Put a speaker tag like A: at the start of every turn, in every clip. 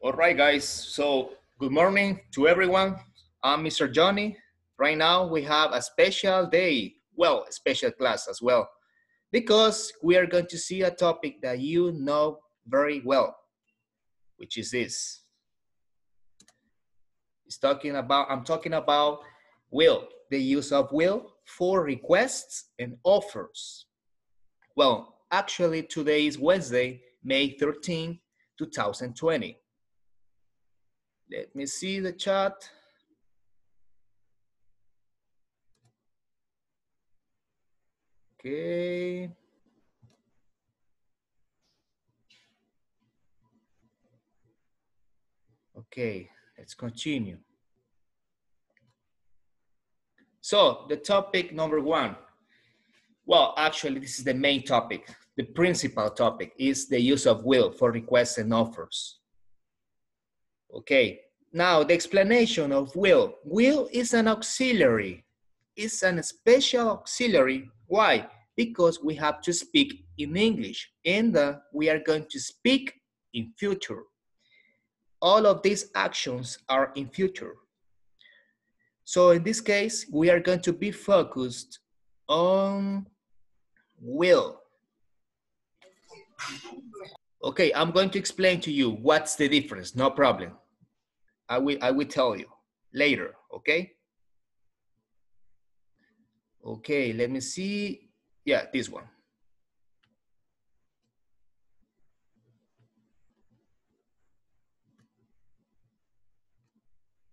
A: All right, guys. So, good morning to everyone. I'm Mr. Johnny. Right now, we have a special day, well, a special class as well, because we are going to see a topic that you know very well, which is this. It's talking about, I'm talking about will, the use of will for requests and offers. Well, actually, today is Wednesday, May 13, 2020. Let me see the chat. Okay. Okay, let's continue. So the topic number one, well, actually, this is the main topic. The principal topic is the use of will for requests and offers. Okay, now the explanation of will. Will is an auxiliary. It's an special auxiliary. Why? Because we have to speak in English and uh, we are going to speak in future. All of these actions are in future. So in this case, we are going to be focused on will. Okay, I'm going to explain to you what's the difference, no problem. I will, I will tell you later, okay? Okay, let me see. Yeah, this one.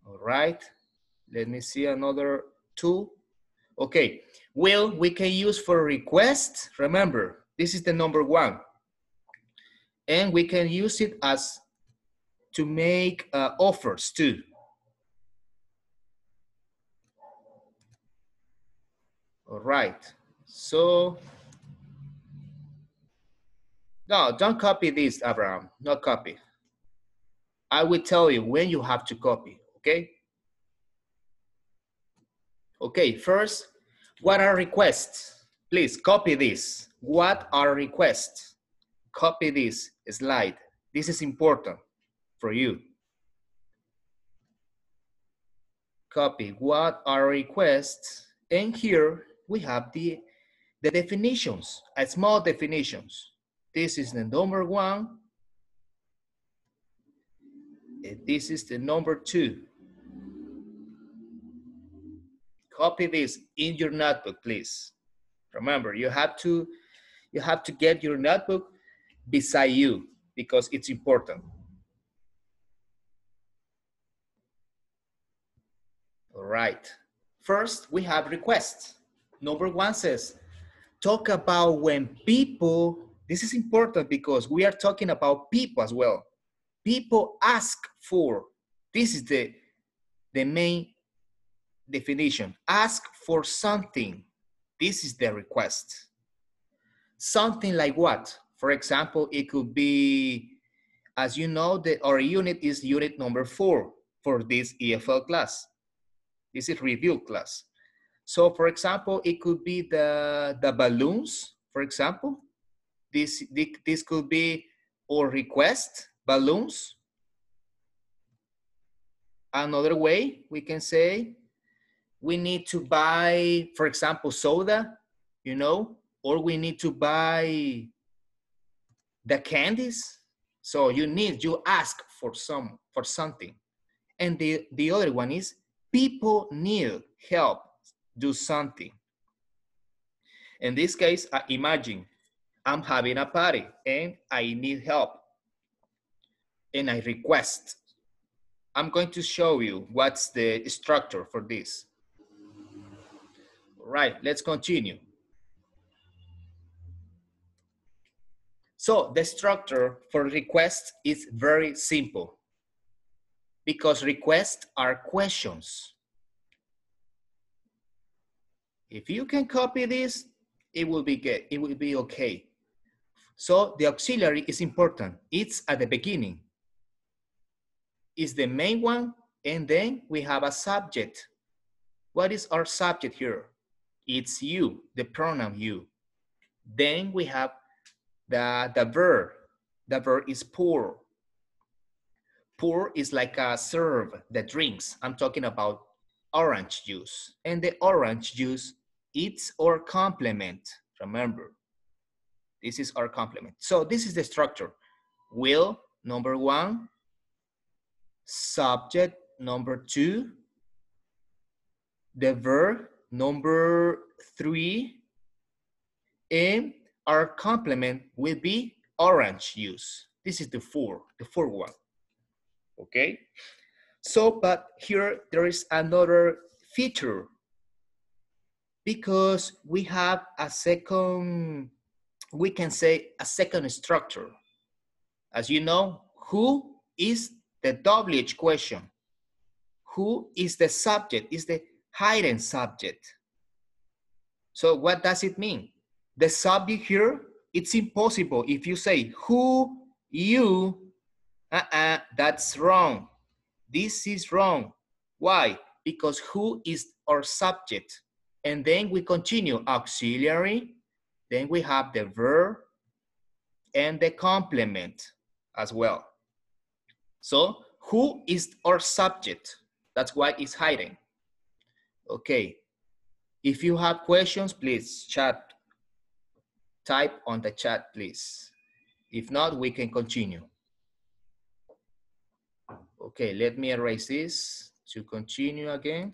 A: All right, let me see another two. Okay, will we can use for request. Remember, this is the number one. And we can use it as to make uh, offers too. All right, so, no, don't copy this, Abraham, not copy. I will tell you when you have to copy, okay? Okay, first, what are requests? Please copy this. What are requests? Copy this slide. This is important for you. Copy what are requests. And here we have the, the definitions, a small definitions. This is the number one. And this is the number two. Copy this in your notebook, please. Remember, you have to you have to get your notebook beside you because it's important. Right. First, we have requests. Number one says, talk about when people, this is important because we are talking about people as well. People ask for, this is the, the main definition. Ask for something. This is the request. Something like what? For example, it could be, as you know, that our unit is unit number four for this EFL class. This is review class. So for example, it could be the, the balloons, for example. This, this could be or request balloons. Another way we can say we need to buy, for example, soda, you know, or we need to buy the candies. So you need, you ask for some, for something. And the, the other one is people need help do something. In this case, I imagine I'm having a party and I need help and I request. I'm going to show you what's the structure for this. Right, let's continue. So the structure for requests is very simple because requests are questions. If you can copy this, it will be good, it will be okay. So the auxiliary is important. It's at the beginning. It's the main one, and then we have a subject. What is our subject here? It's you, the pronoun you. Then we have the, the verb. The verb is pour. Pour is like a serve that drinks. I'm talking about orange juice. And the orange juice, it's our complement, remember. This is our complement. So this is the structure. Will, number one. Subject, number two. The verb, number three. And our complement will be orange juice. This is the four, the four one. Okay? So, but here there is another feature because we have a second, we can say a second structure. As you know, who is the WH question? Who is the subject? Is the hidden subject. So what does it mean? The subject here, it's impossible if you say who, you, uh-uh, that's wrong. This is wrong. Why? Because who is our subject? And then we continue auxiliary, then we have the verb and the complement as well. So who is our subject? That's why it's hiding. Okay. If you have questions, please chat. Type on the chat, please. If not, we can continue. Okay, let me erase this to continue again.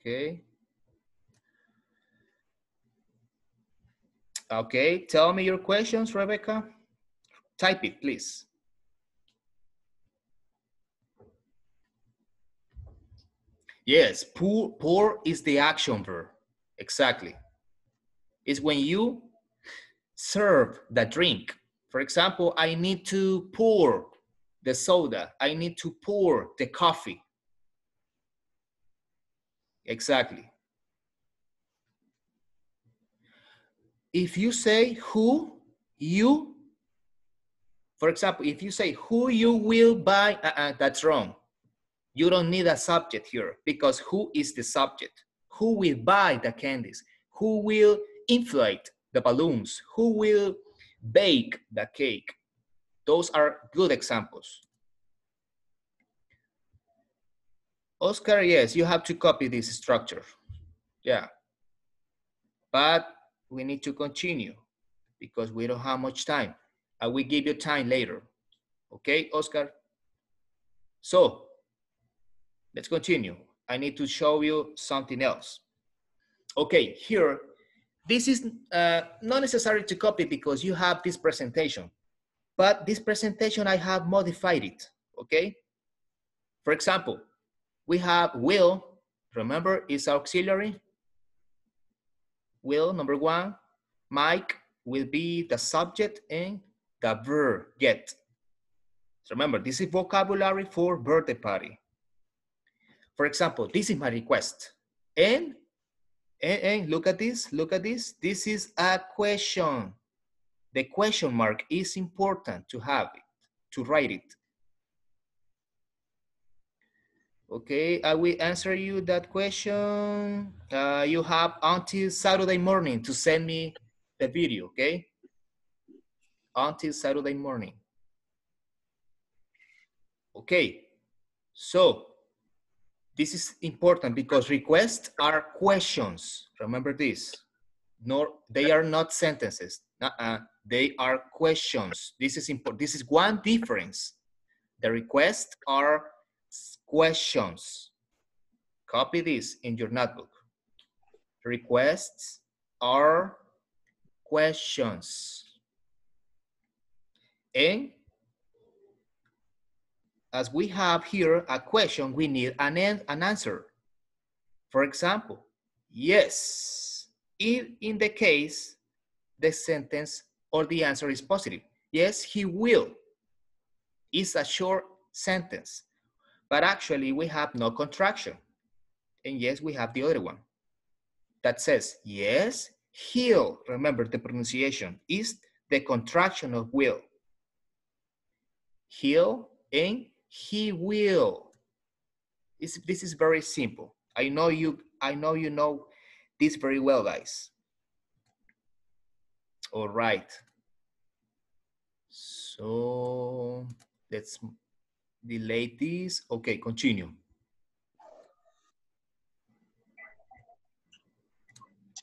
A: Okay. Okay, tell me your questions, Rebecca. Type it, please. Yes, pour, pour is the action verb. Exactly. It's when you serve the drink. For example, I need to pour the soda. I need to pour the coffee. Exactly. If you say who, you, for example, if you say who you will buy, uh -uh, that's wrong. You don't need a subject here because who is the subject? Who will buy the candies? Who will inflate the balloons? Who will bake the cake? Those are good examples. Oscar, yes, you have to copy this structure. Yeah. But we need to continue because we don't have much time. I will give you time later. Okay, Oscar? So, let's continue. I need to show you something else. Okay, here, this is uh, not necessary to copy because you have this presentation, but this presentation, I have modified it, okay? For example, we have will, remember is auxiliary. Will, number one. Mike will be the subject and the verb, get. So remember, this is vocabulary for birthday party. For example, this is my request. And, and, and look at this, look at this. This is a question. The question mark is important to have it, to write it. Okay, I will answer you that question. Uh, you have until Saturday morning to send me the video, okay? Until Saturday morning. Okay, so this is important because requests are questions. Remember this. Nor they are not sentences. Uh -uh. They are questions. This is important. This is one difference. The requests are questions. Copy this in your notebook. Requests are questions. And as we have here a question, we need an, an answer. For example, yes, if in the case the sentence or the answer is positive. Yes, he will. It's a short sentence. But actually we have no contraction. And yes, we have the other one that says, yes, he'll, remember the pronunciation, is the contraction of will. He'll and he will. It's, this is very simple. I know you, I know you know this very well, guys. All right. So let's delay this. Okay, continue.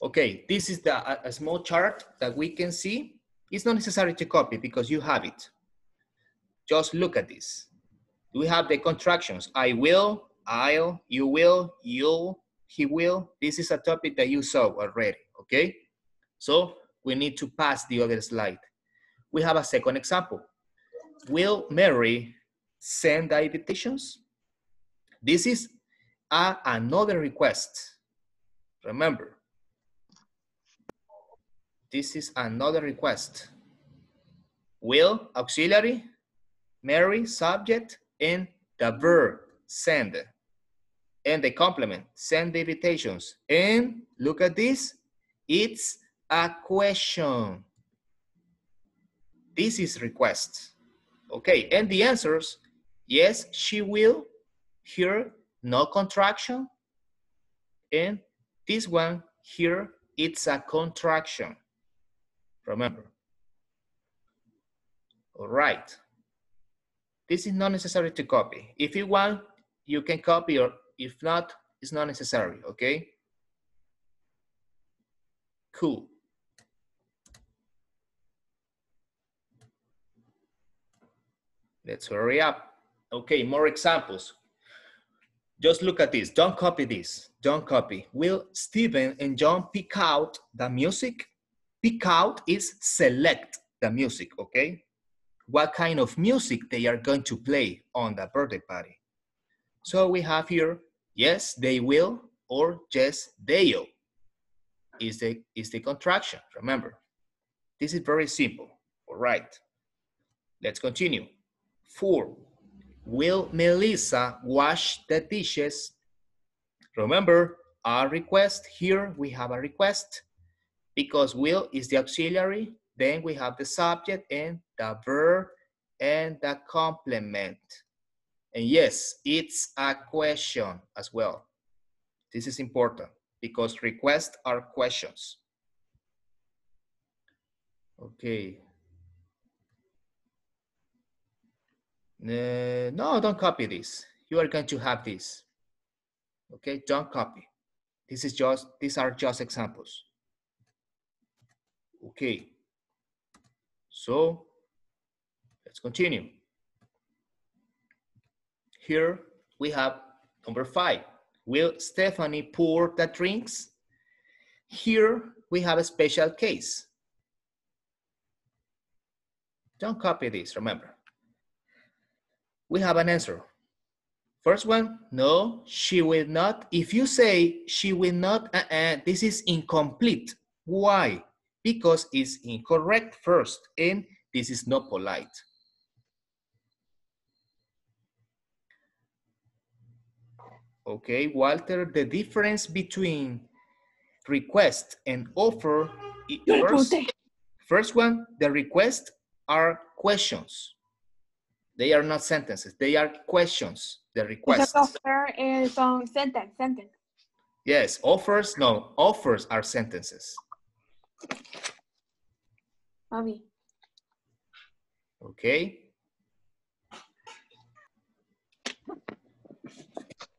A: Okay, this is the, a, a small chart that we can see. It's not necessary to copy because you have it. Just look at this. We have the contractions. I will, I'll, you will, you'll, he will. This is a topic that you saw already, okay? So we need to pass the other slide. We have a second example. Will Mary send the invitations? This is a, another request. Remember, this is another request. Will, auxiliary, Mary, subject, and the verb, send. And the complement, send the invitations. And look at this, it's a question. This is request. Okay, and the answers, yes, she will. Here, no contraction. And this one here, it's a contraction. Remember. All right. This is not necessary to copy. If you want, you can copy or if not, it's not necessary, okay? Cool. Let's hurry up. Okay, more examples. Just look at this. Don't copy this. Don't copy. Will Stephen and John pick out the music? Pick out is select the music, okay? What kind of music they are going to play on the birthday party. So we have here, yes, they will, or yes, they'll is the, is the contraction, remember. This is very simple, all right. Let's continue. Four, will Melissa wash the dishes? Remember, our request, here we have a request because will is the auxiliary, then we have the subject and the verb and the complement. And yes, it's a question as well. This is important because requests are questions. Okay. Uh, no, don't copy this. You are going to have this. Okay, don't copy. This is just, these are just examples. Okay. So let's continue. Here we have number five. Will Stephanie pour the drinks? Here we have a special case. Don't copy this, remember. We have an answer. First one, no, she will not. If you say she will not, uh -uh, this is incomplete. Why? Because it's incorrect first, and this is not polite. Okay, Walter, the difference between request and offer, first, first one, the request are questions. They are not sentences, they are questions, the request.
B: offer is um, sentence, sentence.
A: Yes, offers, no, offers are sentences. Okay.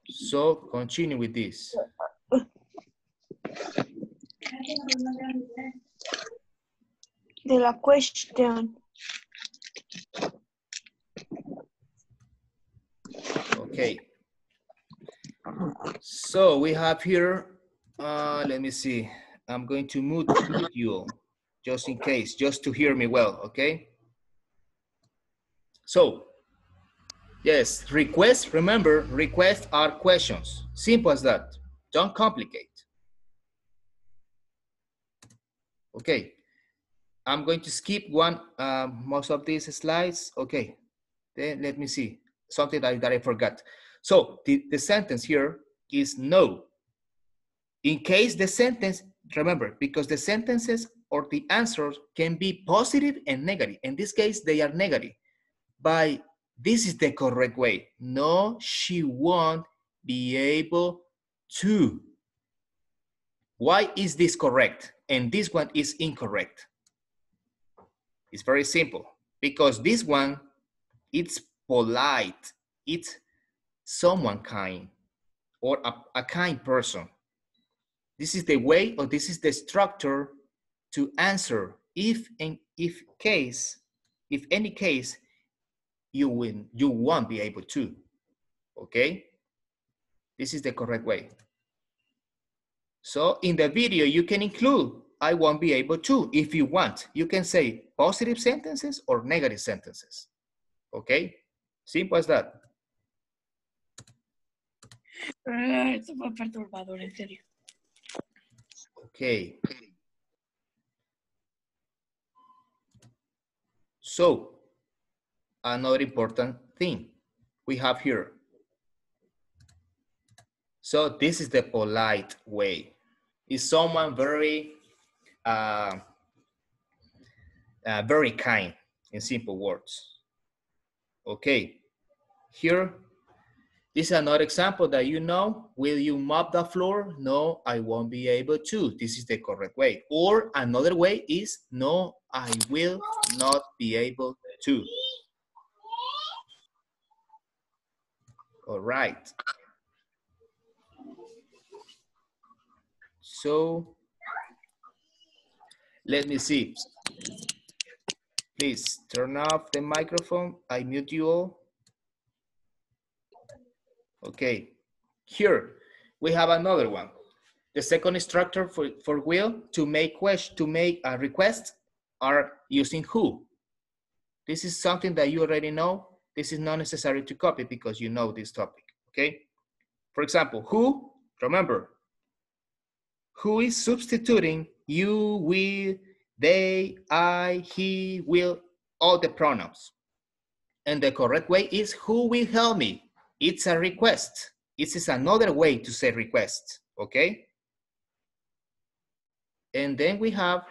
A: So continue with this.
B: De la question.
A: Okay. So we have here, uh, let me see. I'm going to mute you just in case, just to hear me well, okay? So, yes, requests, remember, requests are questions. Simple as that. Don't complicate. Okay, I'm going to skip one, uh, most of these slides. Okay, then let me see, something that, that I forgot. So the, the sentence here is no. In case the sentence, remember, because the sentences or the answers can be positive and negative. In this case, they are negative. By this is the correct way. No, she won't be able to. Why is this correct? And this one is incorrect. It's very simple because this one, it's polite. It's someone kind or a, a kind person. This is the way or this is the structure to answer if in if case, if any case, you will you won't be able to. Okay? This is the correct way. So in the video, you can include I won't be able to if you want. You can say positive sentences or negative sentences. Okay? Simple as that.
B: Esto fue perturbador, en serio.
A: Okay. So, another important thing we have here. So this is the polite way. Is someone very, uh, uh, very kind in simple words. Okay, here, this is another example that you know. Will you mop the floor? No, I won't be able to. This is the correct way. Or another way is, no, I will not be able to. All right. So, let me see. Please turn off the microphone. I mute you all. Okay, here we have another one. The second structure for, for will to make question to make uh, a request are using who. This is something that you already know. This is not necessary to copy because you know this topic, okay? For example, who, remember, who is substituting you, we, they, I, he, will, all the pronouns. And the correct way is who will help me? It's a request. This is another way to say request, okay? And then we have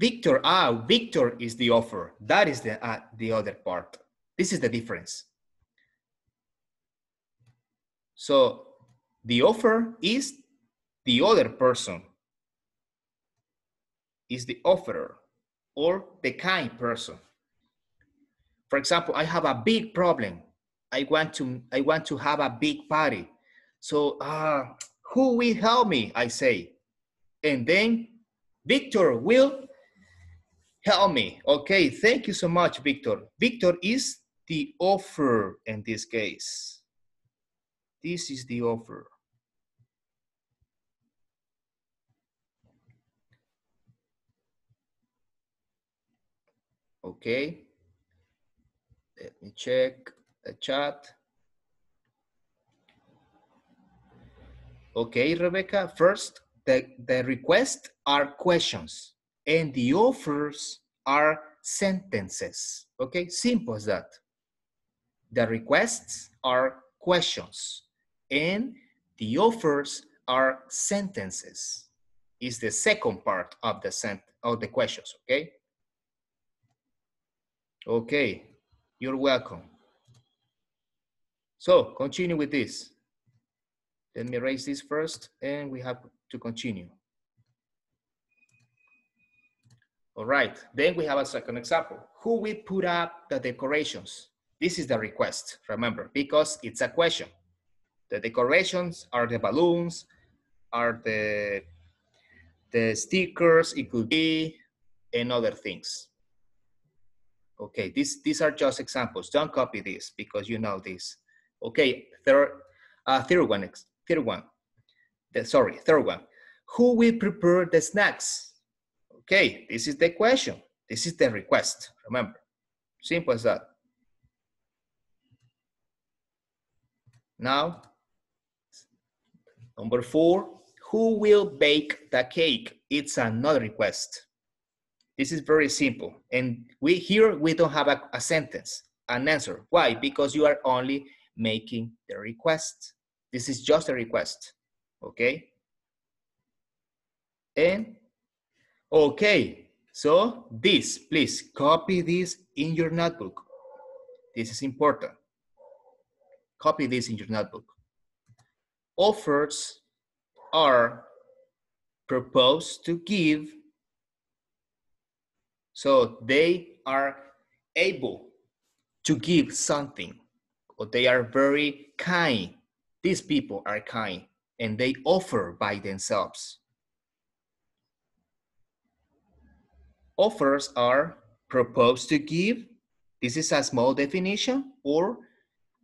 A: Victor. Ah, Victor is the offer. That is the, uh, the other part. This is the difference. So the offer is the other person, is the offerer or the kind person. For example, I have a big problem. I want to, I want to have a big party. So uh, who will help me, I say. And then Victor will help me. Okay, thank you so much, Victor. Victor is the offer in this case. This is the offer. Okay. Let me check the chat. Okay, Rebecca, first, the, the requests are questions and the offers are sentences. Okay, simple as that. The requests are questions and the offers are sentences. Is the second part of the sent of the questions, okay? Okay, you're welcome. So continue with this. Let me erase this first and we have to continue. All right, then we have a second example. Who will put up the decorations? This is the request, remember, because it's a question. The decorations are the balloons, are the, the stickers, it could be, and other things. Okay, these, these are just examples. Don't copy this because you know this. Okay, third, uh, third one, third one. The, sorry, third one. Who will prepare the snacks? Okay, this is the question. This is the request, remember. Simple as that. Now, number four, who will bake the cake? It's another request. This is very simple. And we here, we don't have a, a sentence, an answer. Why? Because you are only making the request. This is just a request, okay? And, okay, so this, please copy this in your notebook. This is important. Copy this in your notebook. Offers are proposed to give So they are able to give something, or they are very kind. These people are kind and they offer by themselves. Offers are proposed to give. This is a small definition or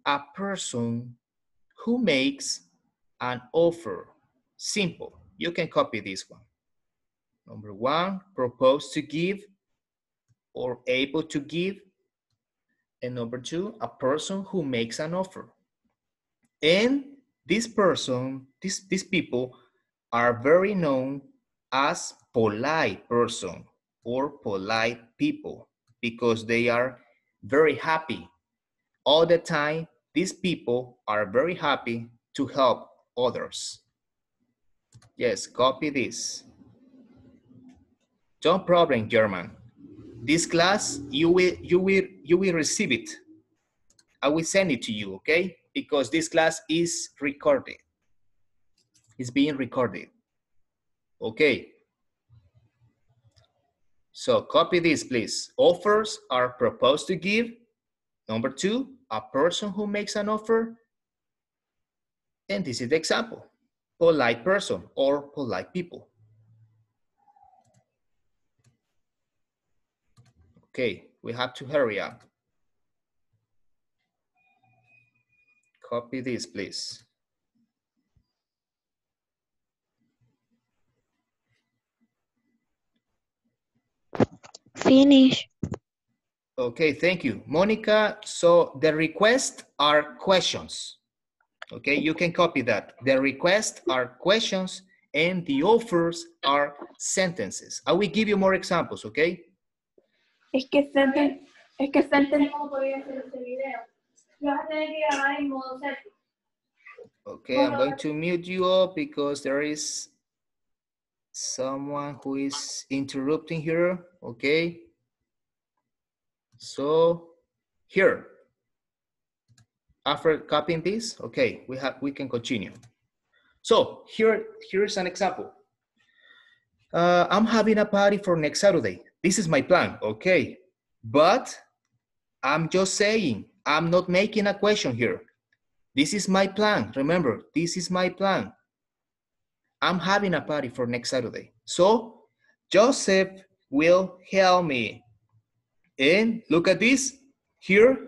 A: a person who makes an offer. Simple. You can copy this one. Number one, propose to give or able to give. And number two, a person who makes an offer. And this person, this, these people are very known as polite person or polite people because they are very happy. All the time, these people are very happy to help others. Yes, copy this. Don't problem, German. This class, you will, you will, you will receive it. I will send it to you, okay? Because this class is recorded. It's being recorded. Okay. So copy this, please. Offers are proposed to give. Number two, a person who makes an offer. And this is the example. Polite person or polite people. Okay, we have to hurry up. Copy this, please.
C: Finish.
A: Okay, thank you. Monica, so the requests are questions. Okay, you can copy that. The requests are questions and the offers are sentences. I will give you more examples, okay?
B: Es que senten, es que senten,
D: ¿Cómo podría hacer este video? Lo vas a tener que grabar en modo selfie.
A: Okay, I'm going to mute you all because there is someone who is interrupting here, okay? So, here. After copying this, okay, we have we can continue. So, here here's an example. Uh, I'm having a party for next Saturday. This is my plan, okay? But I'm just saying, I'm not making a question here. This is my plan. Remember, this is my plan. I'm having a party for next Saturday. So Joseph will help me. And look at this. Here,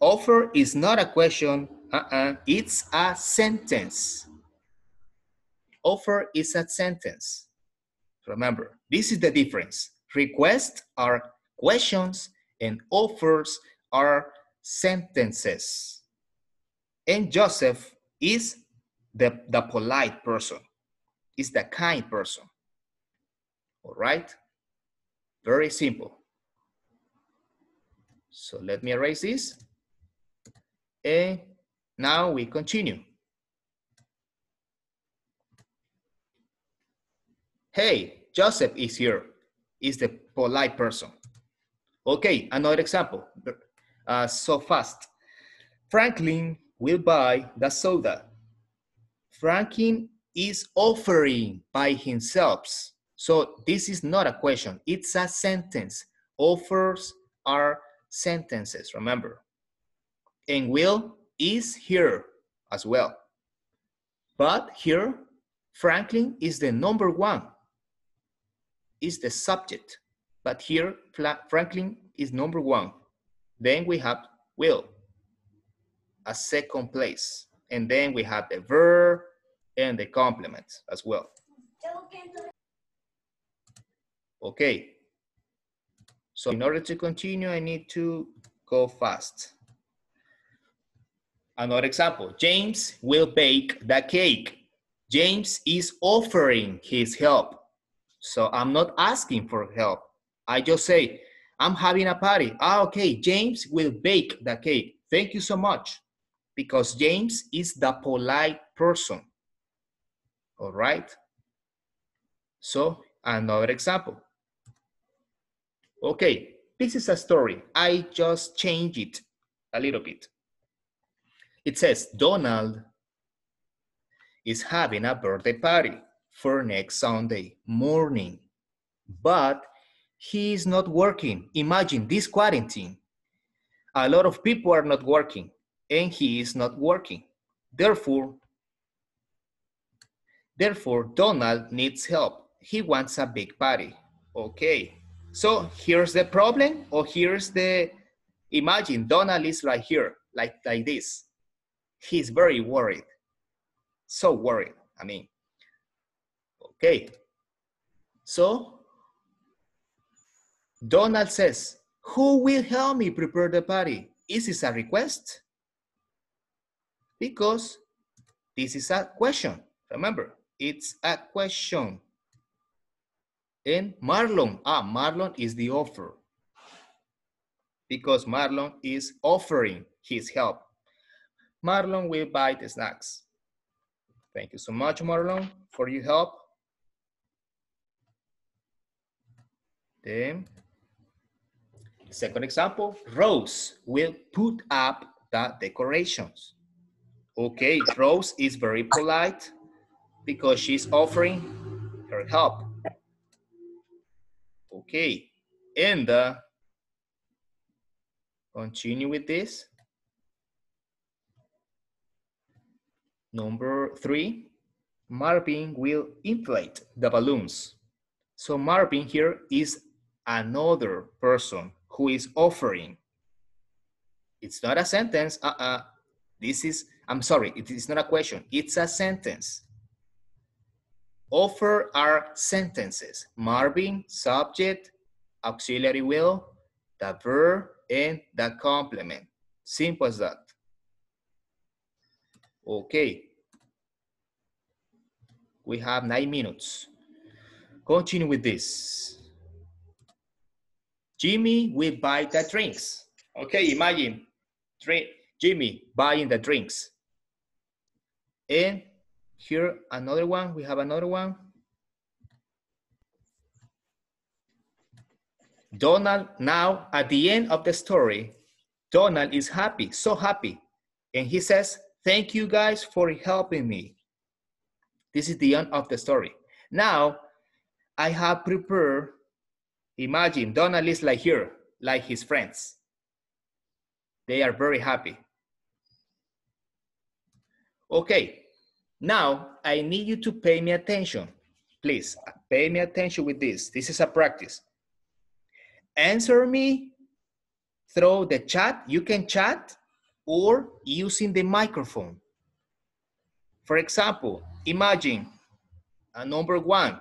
A: offer is not a question. Uh-uh. It's a sentence. Offer is a sentence. Remember, this is the difference. Requests are questions and offers are sentences. And Joseph is the, the polite person, is the kind person. All right? Very simple. So let me erase this. And now we continue. Hey, Joseph is here, is the polite person. Okay, another example, uh, so fast. Franklin will buy the soda. Franklin is offering by himself. So this is not a question, it's a sentence. Offers are sentences, remember. And will is here as well. But here, Franklin is the number one, is the subject. But here, Franklin is number one. Then we have will, a second place. And then we have the verb and the complement as well. Okay. So in order to continue, I need to go fast. Another example, James will bake the cake. James is offering his help. So I'm not asking for help. I just say, I'm having a party. Ah, okay, James will bake the cake. Thank you so much. Because James is the polite person. All right? So, another example. Okay, this is a story. I just changed it a little bit. It says Donald is having a birthday party for next Sunday morning, but he is not working. Imagine this quarantine. A lot of people are not working and he is not working. Therefore, therefore Donald needs help. He wants a big party. Okay. So here's the problem or here's the, imagine Donald is right here, like, like this. He's very worried. So worried, I mean. Okay. So Donald says, who will help me prepare the party? Is this a request? Because this is a question. Remember, it's a question. And Marlon, ah, Marlon is the offer. Because Marlon is offering his help. Marlon will buy the snacks. Thank you so much, Marlon, for your help. Then, second example, Rose will put up the decorations. Okay, Rose is very polite because she's offering her help. Okay, and uh, continue with this. Number three, Marvin will inflate the balloons. So Marvin here is another person who is offering. It's not a sentence. Uh-uh. This is, I'm sorry, it is not a question. It's a sentence. Offer are sentences. Marvin, subject, auxiliary will, the verb, and the complement. Simple as that. Okay. We have nine minutes. Continue with this. Jimmy will buy the drinks. Okay, imagine drink, Jimmy buying the drinks. And here another one, we have another one. Donald, now at the end of the story, Donald is happy, so happy. And he says, thank you guys for helping me. This is the end of the story. Now, I have prepared, imagine Donald is like here, like his friends. They are very happy. Okay, now I need you to pay me attention. Please pay me attention with this. This is a practice. Answer me through the chat. You can chat or using the microphone. For example, imagine a number one,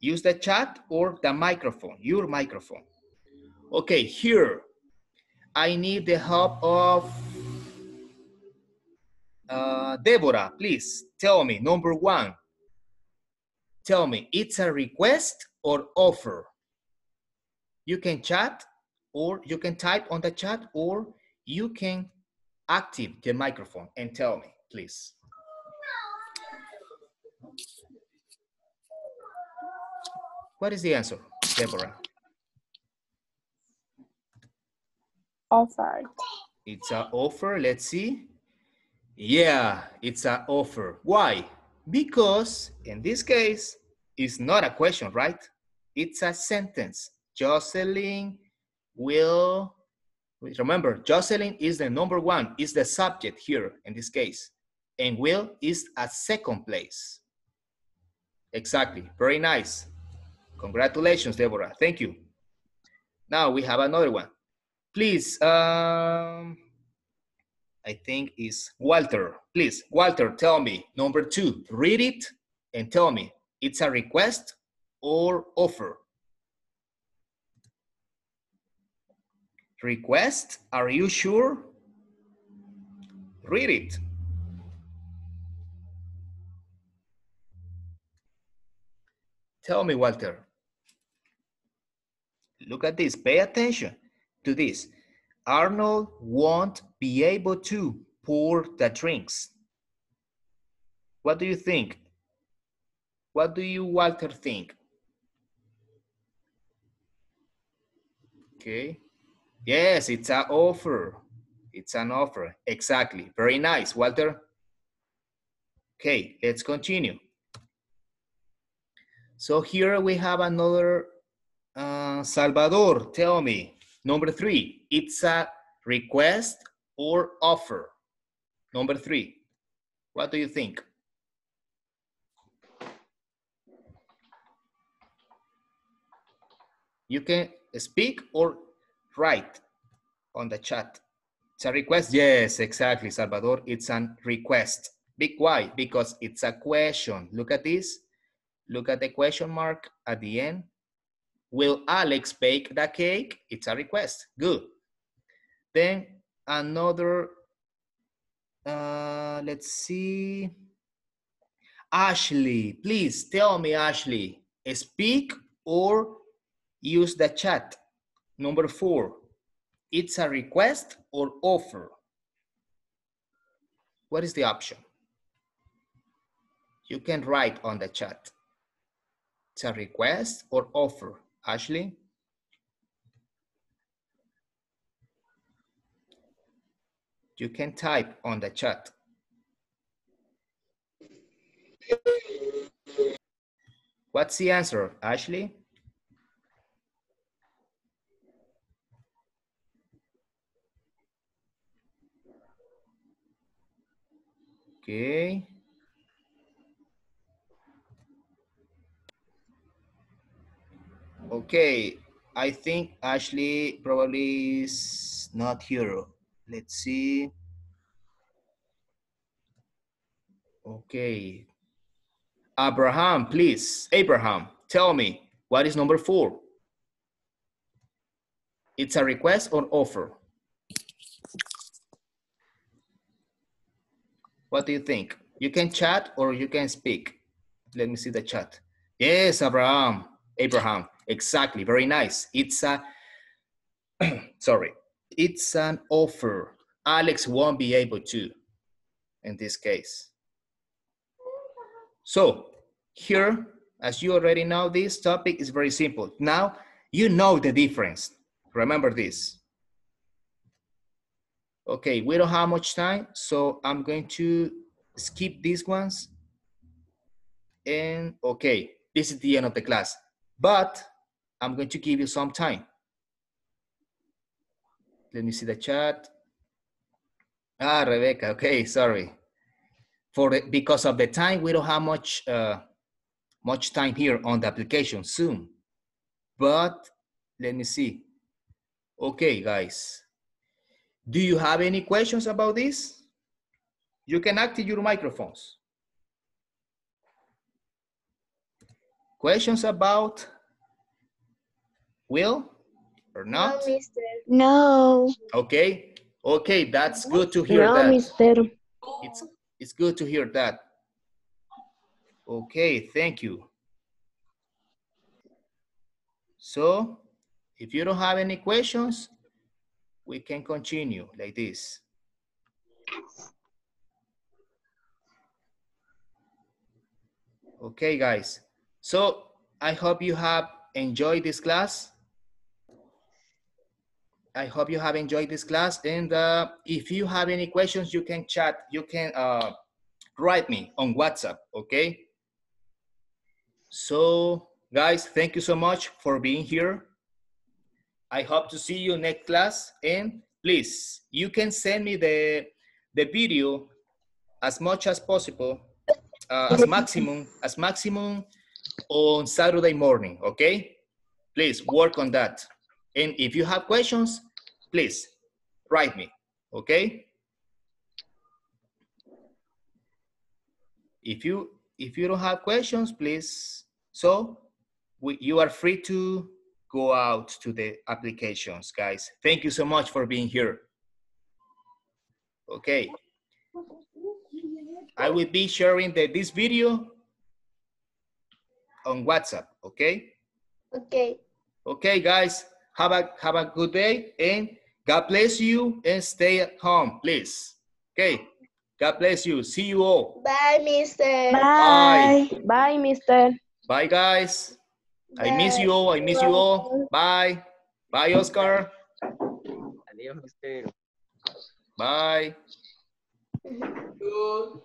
A: use the chat or the microphone, your microphone. Okay, here, I need the help of uh, Deborah, please tell me, number one, tell me, it's a request or offer? You can chat or you can type on the chat or you can active the microphone and tell me, please. What is the answer, Deborah?
B: Offered.
A: It's an offer, let's see. Yeah, it's an offer. Why? Because in this case, it's not a question, right? It's a sentence. Jocelyn will, remember, Jocelyn is the number one, is the subject here in this case. And will is a second place. Exactly, very nice. Congratulations, Deborah, thank you. Now we have another one. Please, um, I think is Walter. Please, Walter, tell me. Number two, read it and tell me, it's a request or offer? Request, are you sure? Read it. Tell me, Walter. Look at this, pay attention to this. Arnold won't be able to pour the drinks. What do you think? What do you, Walter, think? Okay. Yes, it's an offer. It's an offer. Exactly. Very nice, Walter. Okay, let's continue. So here we have another Uh, Salvador, tell me. Number three, it's a request or offer. Number three, what do you think? You can speak or write on the chat. It's a request. Yes, exactly, Salvador. It's a request. Big why? Because it's a question. Look at this. Look at the question mark at the end. Will Alex bake the cake? It's a request. Good. Then another, uh, let's see. Ashley, please tell me, Ashley, speak or use the chat. Number four, it's a request or offer. What is the option? You can write on the chat. It's a request or offer. Ashley? You can type on the chat. What's the answer, Ashley? Okay. Okay, I think Ashley probably is not here. Let's see. Okay. Abraham, please. Abraham, tell me, what is number four? It's a request or offer? What do you think? You can chat or you can speak. Let me see the chat. Yes, Abraham. Abraham. Exactly. Very nice. It's a, sorry, it's an offer. Alex won't be able to in this case. So here, as you already know, this topic is very simple. Now you know the difference. Remember this. Okay, we don't have much time, so I'm going to skip these ones. And okay, this is the end of the class. But I'm going to give you some time. Let me see the chat. Ah, Rebecca, okay, sorry. For the, because of the time, we don't have much uh, much time here on the application soon. But let me see. Okay, guys. Do you have any questions about this? You can activate your microphones. Questions about Will or not?
C: No, mister.
B: No.
A: Okay. Okay, that's good to hear
B: No,
A: that.
B: mister.
A: It's it's good to hear that. Okay, thank you. So, if you don't have any questions, we can continue like this. Okay, guys. So, I hope you have enjoyed this class. I hope you have enjoyed this class. And uh, if you have any questions, you can chat, you can uh, write me on WhatsApp, okay? So guys, thank you so much for being here. I hope to see you next class. And please, you can send me the, the video as much as possible, uh, as maximum, as maximum on Saturday morning, okay? Please work on that. And if you have questions, please write me, okay? If you if you don't have questions, please, so we, you are free to go out to the applications, guys. Thank you so much for being here. Okay. I will be sharing the, this video on WhatsApp, okay?
C: Okay.
A: Okay, guys, have a, have a good day and God bless you and stay at home, please. Okay, God bless you. See you all.
C: Bye, mister.
B: Bye. Bye, mister.
A: Bye, guys. I miss you all. I miss you all. Bye. Bye, Oscar.
E: Adiós, mister.
A: Bye.
E: Good.